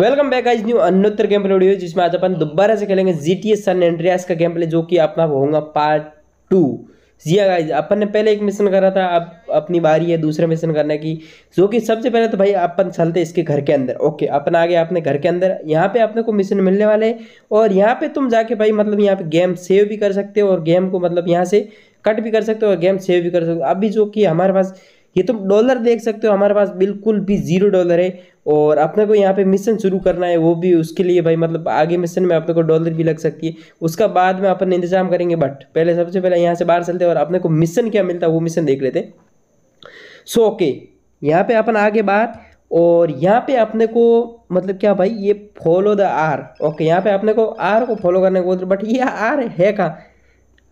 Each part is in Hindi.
वेलकम बैक आज न्यू अन्योत्तर गेम प्ले वीडियो जिसमें आज अपन दोबारा से खेलेंगे G T S San Andreas का गेम प्ले जो कि अपना होगा पार्ट टू जी गाइज़ अपन ने पहले एक मिशन करा था, अब अपनी बारी है दूसरे मिशन करने की, जो कि सबसे पहले तो भाई अपन चलते इसके घर के अंदर. ओके अपन आ गए अपने घर के अंदर. यहाँ पे अपने को मिशन मिलने वाले और यहाँ पे तुम जाके भाई मतलब यहाँ पे गेम सेव भी कर सकते हो, और गेम को मतलब यहाँ से कट भी कर सकते हो, और गेम सेव भी कर सकते हो. अभी जो कि हमारे पास ये तुम डॉलर देख सकते हो, हमारे पास बिल्कुल भी ज़ीरो डॉलर है और अपने को यहाँ पे मिशन शुरू करना है, वो भी उसके लिए भाई मतलब आगे मिशन में अपने को डॉलर भी लग सकती है। उसका बाद में अपन इंतज़ाम करेंगे बट पहले सबसे पहले यहाँ से बाहर चलते हैं और अपने को मिशन क्या मिलता है, वो मिशन देख लेते सो ओके यहाँ पे अपन आगे बाहर और यहाँ पे अपने को मतलब क्या भाई, ये फॉलो द आर ओके यहाँ पे अपने को आर को फॉलो करने को बट ये आर है कहाँ?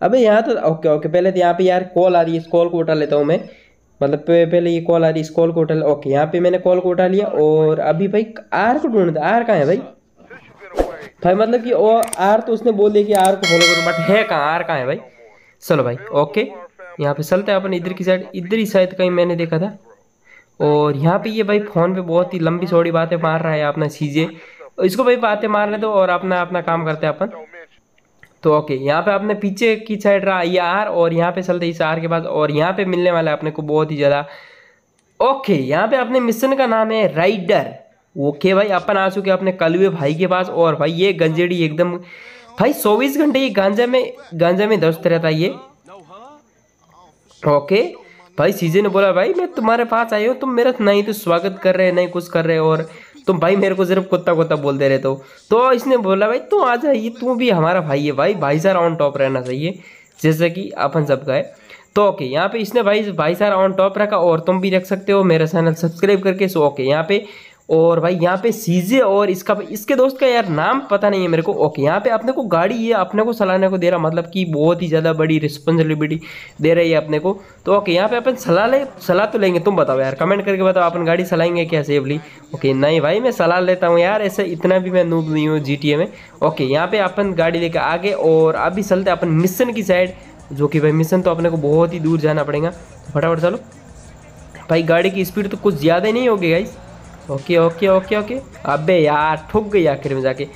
अबे यहाँ तो ओके ओके पहले तो यहाँ पे यार कॉल आ रही है, इस कॉल को उठा लेता हूँ मैं। मतलब पहले ये कॉल आ रही, इस कॉल को उठा ओके, यहाँ पे मैंने कॉल को उठा लिया और अभी भाई आर को ढूंढता आर कहाँ है भाई? भाई मतलब कि ओ आर तो उसने बोल दिया कि आर को फॉलो करो बट है कहाँ? आर कहाँ है भाई? चलो भाई, ओके। यहाँ पे चलते हैं अपन इधर की साइड इधर ही शायद कहीं मैंने देखा था। और यहाँ पे ये भाई फ़ोन पे बहुत ही लंबी चौड़ी बातें मार रहा है अपना चीज़ें इसको भाई बातें मारने दो और अपना अपना काम करते हैं अपन। तो ओके, यहाँ पे आपने पीछे की साइड रहा ये आर और यहाँ पे चलते इस आर के पास और यहाँ पे मिलने वाला है अपने को बहुत ही ज़्यादा। ओके, यहाँ पे अपने मिशन का नाम है राइडर। ओके भाई, अपन आ चुके अपने कलुए भाई के पास और भाई ये गंजेड़ी एकदम। भाई, चौबीस घंटे ये गांजा में गांजा में दोस्त रहता है ये। ओके, भाई सीजे ने बोला, भाई, मैं तुम्हारे पास आई हूँ, तुम मेरा नहीं तो स्वागत कर रहे नहीं कुछ कर रहे और तुम भाई मेरे को सिर्फ़ कुत्ता कुत्ता बोलते रहते हो। तो इसने बोला, भाई, तू आ जाइए तू भी हमारा भाई है भाई। भाई सारा ऑन टॉप रहना चाहिए, जैसे कि अपन सब का है। तो ओके यहाँ पे इसने भाई भाई सारा ऑन टॉप रखा और तुम भी रख सकते हो मेरा चैनल सब्सक्राइब करके। सो ओके यहाँ पे और भाई यहाँ पे सीजे और इसका, इसके दोस्त का यार नाम पता नहीं है मेरे को। ओके, यहाँ पे अपने को गाड़ी ये अपने को चलाने को दे रहा मतलब कि बहुत ही ज़्यादा बड़ी रिस्पॉन्सिबिलिटी दे रही है अपने को। तो ओके, यहाँ पे अपन सलाह ले, सलाह तो लेंगे, तुम बताओ यार कमेंट करके बताओ, अपन गाड़ी चलाएँगे क्या सेफली ओके, नहीं भाई, मैं सलाह लेता हूँ यार, ऐसे इतना भी मैं नूब नहीं हूँ जी में। ओके, यहाँ पर अपन गाड़ी लेकर आगे और अभी चलते अपन मिशन की साइड जो कि भाई मिशन तो अपने को बहुत ही दूर जाना पड़ेगा। फटाफट चलो। भाई गाड़ी की स्पीड तो कुछ ज़्यादा ही नहीं होगी guys okay okay okay okay. अबे यार, ठुक गई आखिर में जाके।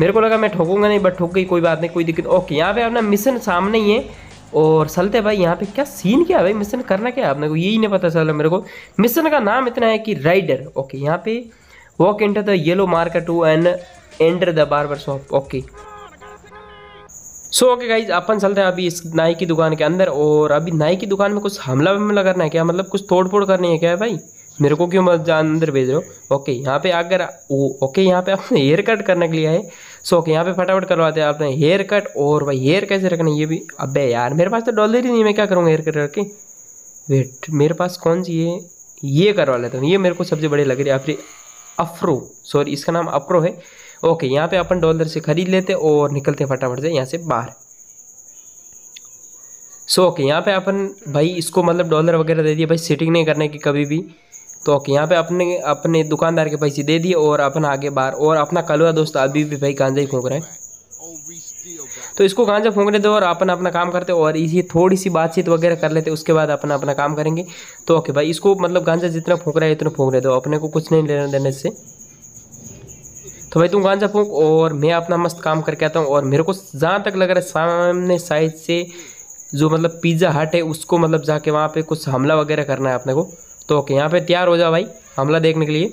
मेरे को लगा मैं ठोकूँगा नहीं बट ठुक गई, कोई बात नहीं, कोई दिक्कत। ओके, यहाँ पे अपना मिशन सामने ही है। और चलते भाई, यहाँ पे क्या सीन क्या है भाई? मिशन करना क्या है आपने को? यही नहीं पता चला मेरे को। मिशन का नाम इतना है कि राइडर ओके, यहाँ पे walk enter the yellow market to and enter the barber shop okay. So okay guys अपन चलते हैं अभी इस नाई की दुकान के अंदर। और अभी नाई की दुकान में कुछ हमला वमला करना है क्या? मतलब कुछ तोड़ फोड़ करनी है क्या है भाई? मेरे को क्यों मत अंदर भेज रहे हो? ओके यहाँ पे अगर ओके यहाँ पे आपने हेयर कट करने के लिए है सो ओके यहाँ पे फटाफट करवाते हैं आपने हेयर कट और भाई हेयर कैसे रखना ये भी। अबे यार, मेरे पास तो डॉलर ही नहीं मैं क्या करूँगा हेयर कट करके? वेट मेरे पास कौन सी है? ये करवा लेता हूँ। ये मेरे को सबसे बड़ी लग रही है अपनी अफ्रो सॉरी इसका नाम अप्रो है। ओके यहाँ पे अपन डॉलर से खरीद लेते और निकलते फटाफट से यहाँ से बाहर। सो ओके यहाँ पे अपन, भाई इसको मतलब डॉलर वगैरह दे दिए भाई सेटिंग नहीं करने की कभी भी। तो यहाँ पे अपने अपने दुकानदार के पैसे दे दिए और अपना आगे बाहर और अपना कलवा दोस्त अभी भी भाई गांजा ही फूक रहे हैं। तो इसको गांजा फूकने दो और अपन अपना काम करते और इसी थोड़ी सी बातचीत वगैरह कर लेते उसके बाद अपना अपना काम करेंगे। तो ओके भाई, इसको मतलब गांजा जितना फूक रहा है, इतना फूक रहे दो, अपने को कुछ नहीं लेने देने से। तो भाई तुम गांजा फूक और मैं अपना मस्त काम करके आता हूँ और मेरे को जहाँ तक लग रहा है, सामने साइड से जो मतलब पिज़्ज़ा हट है, उसको मतलब जाके वहाँ पे कुछ हमला वगैरह करना है अपने को। तो ओके, यहाँ पे तैयार हो जाओ भाई, हमला देखने के लिए।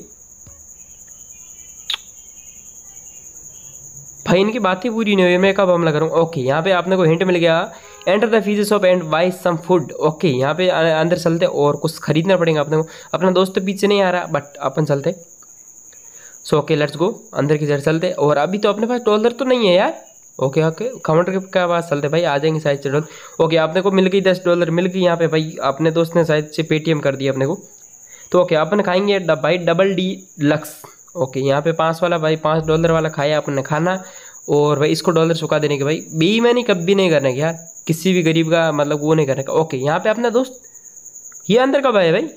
भाई, इनकी बात ही पूरी नहीं हुई, मैं कब हमला करूँ? ओके, यहाँ पे आपने को हिंट मिल गया। Enter the fees shop and buy some food okay, यहाँ पे अंदर चलते और कुछ खरीदना पड़ेगा अपने को। अपना दोस्त तो पीछे नहीं आ रहा बट अपन चलते। सो ओके लेट्स गो अंदर की साइड चलते। और अभी तो अपने पास डॉलर तो नहीं है यार। ओके ओके काउंटर के पास चलते भाई, आ जाएँगे शायद से डॉलर ओके आपने को मिल गई दस डॉलर मिल गई यहाँ पे। भाई, अपने दोस्त ने शायद से पेटीएम कर दिया अपने को। तो ओके अपन खाएँगे भाई डबल डी लक्स ओके यहाँ पे पाँच वाला भाई, पाँच डॉलर वाला खाया अपने खाना। और भाई, इसको डॉलर चुका देने के भाई बेईमानी कभी नहीं करने का यार। किसी भी गरीब का मतलब वो नहीं करने का। ओके यहाँ पे अपना दोस्त। ये अंदर कब आया भाई?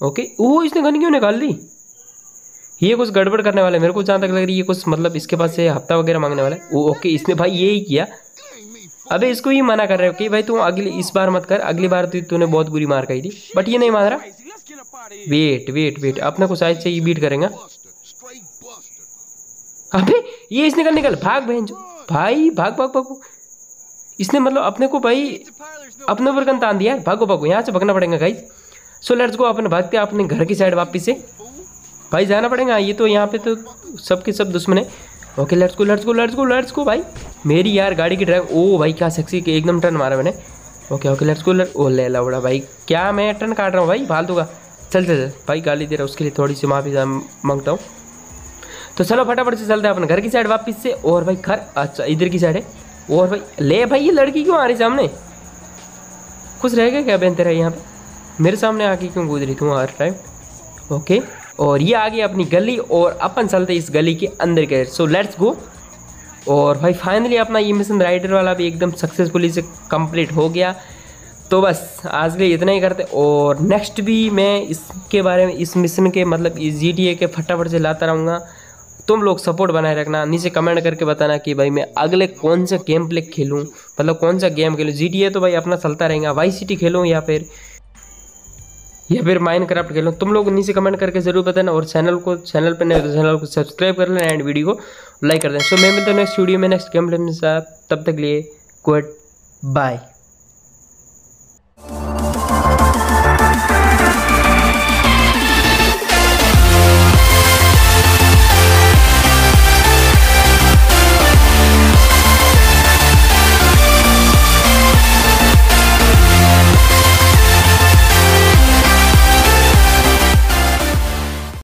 ओके वो इसने गन क्यों निकाल दी ये कुछ गड़बड़ करने वाला है। मेरे को जहाँ तक लग रही है कुछ मतलब इसके पास से हफ़्ता वगैरह मांगने वाला है। ओके, इसने भाई ये ही किया। अबे इसको ही मना कर रहे हो कि भाई तू अगली, इस बार मत कर, अगली बार तूने बहुत बुरी मार खाई थी। बट ये नहीं मान रहा। वेट वेट वेट अपने को शायद से ये बीट करेंगे। अबे, ये इसने निकल निकल। भाग बहन जो। भाई, भाग भाग भाग इसने मतलब अपने को भाई, अपने ऊपर गन तान दिया भागो भागो, यहाँ से भगना पड़ेगा गाइज़ सो लेट्स गो अपने भागते अपने घर की साइड वापिस से। भाई जाना पड़ेगा, ये तो यहाँ पे तो सबके सब दुश्मन है। Okay let's go let's go let's go let's go भाई। मेरी यार गाड़ी की ड्राइव ओ भाई, क्या सेक्सी के एकदम टर्न मारा मैंने। Okay okay let's go let ओ ले लवड़ा भाई, क्या मैं टर्न काट रहा हूँ भाई, फालतू का। चल चल भाई, गाली दे रहा उसके लिए थोड़ी सी माफ़ी माँगता हूँ। तो चलो, फटाफट से चलते हैं अपने, घर की साइड वापस से, और भाई, घर अच्छा इधर की साइड है। और भाई, ले भाई, ये लड़की क्यों आ रही सामने? खुश रहेगा क्या, बहन, तेरा यहाँ पे? मेरे सामने आके क्यों गुजरी तू हर टाइम ओके और ये आ गई अपनी गली और अपन चलते इस गली के अंदर के। सो लेट्स गो और भाई फाइनली अपना ये मिशन राइडर वाला भी एकदम सक्सेसफुली से कंप्लीट हो गया। तो बस, आज के लिए इतना ही करते और नेक्स्ट भी मैं इसके बारे में, इस मिशन के मतलब इस जी के फटाफट से लाता रहूँगा। तुम लोग सपोर्ट बनाए रखना। नीचे कमेंट करके बताना कि भाई, मैं अगले कौन सा गेम प्ले खेलूँ? मतलब कौन सा गेम खेलूँ? जी तो भाई अपना चलता रहेगा। वाई सिटी खेलूँ या फिर या फिर माइंड क्राफ्ट खेलो तुम लोग नीचे कमेंट करके ज़रूर बताना और चैनल को चैनल पर नहीं तो चैनल को सब्सक्राइब कर लेना एंड वीडियो को लाइक कर देना। सो मैं मिलता हूँ नेक्स्ट वीडियो में नेक्स्ट गेम प्ले में तब तक लिए गुड बाय